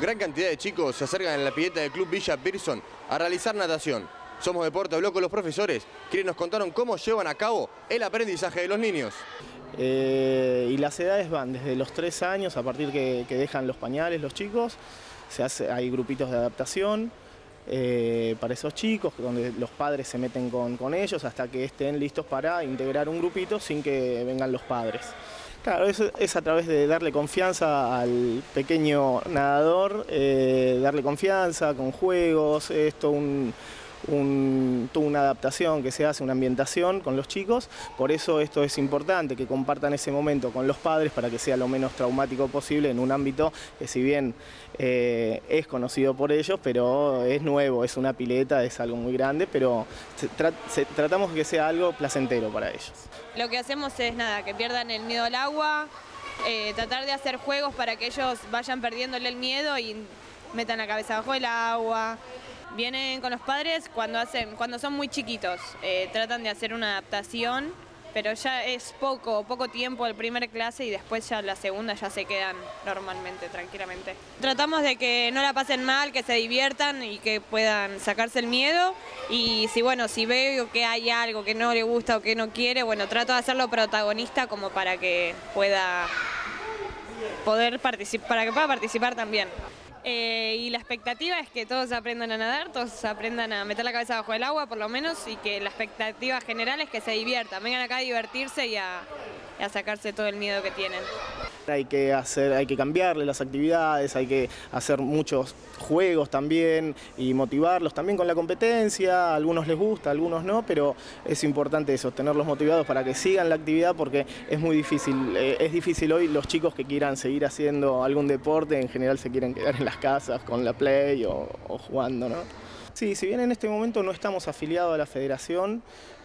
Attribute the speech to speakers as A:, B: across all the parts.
A: Gran cantidad de chicos se acercan en la pileta del Club Villa Pearson a realizar natación. Somos Deporte Habló con los profesores, quienes nos contaron cómo llevan a cabo el aprendizaje de los niños.
B: Eh, y las edades van desde los 3 años, a partir que, que dejan los pañales los chicos, se hace, hay grupitos de adaptación eh, para esos chicos, donde los padres se meten con, con ellos hasta que estén listos para integrar un grupito sin que vengan los padres. Claro, eso es a través de darle confianza al pequeño nadador, eh, darle confianza con juegos, esto un, una adaptación que se hace, una ambientación con los chicos, por eso esto es importante, que compartan ese momento con los padres para que sea lo menos traumático posible en un ámbito que si bien eh, es conocido por ellos, pero es nuevo, es una pileta, es algo muy grande, pero tratamos que sea algo placentero para ellos.
C: Lo que hacemos es nada, que pierdan el miedo al agua, eh, tratar de hacer juegos para que ellos vayan perdiéndole el miedo y metan la cabeza bajo el agua. Vienen con los padres cuando, hacen, cuando son muy chiquitos, eh, tratan de hacer una adaptación, pero ya es poco, poco tiempo el primer clase y después ya la segunda ya se quedan normalmente, tranquilamente. Tratamos de que no la pasen mal, que se diviertan y que puedan sacarse el miedo y si bueno, si veo que hay algo que no le gusta o que no quiere, bueno, trato de hacerlo protagonista como para que pueda poder participar, para que pueda participar también. Eh, y la expectativa es que todos aprendan a nadar, todos aprendan a meter la cabeza bajo el agua por lo menos y que la expectativa general es que se diviertan, vengan acá a divertirse y a, y a sacarse todo el miedo que tienen.
B: Hay que, hacer, hay que cambiarle las actividades, hay que hacer muchos juegos también y motivarlos también con la competencia, a algunos les gusta, a algunos no, pero es importante eso, tenerlos motivados para que sigan la actividad porque es muy difícil, eh, es difícil hoy los chicos que quieran seguir haciendo algún deporte, en general se quieren quedar en las casas con la play o, o jugando, ¿no? Sí, si bien en este momento no estamos afiliados a la federación,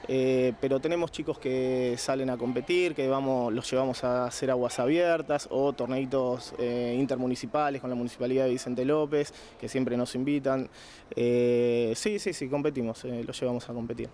B: eh, pero tenemos chicos que salen a competir, que vamos, los llevamos a hacer aguas abiertas o torneitos eh, intermunicipales con la Municipalidad de Vicente López, que siempre nos invitan. Eh, sí, sí, sí, competimos, los llevamos a competir.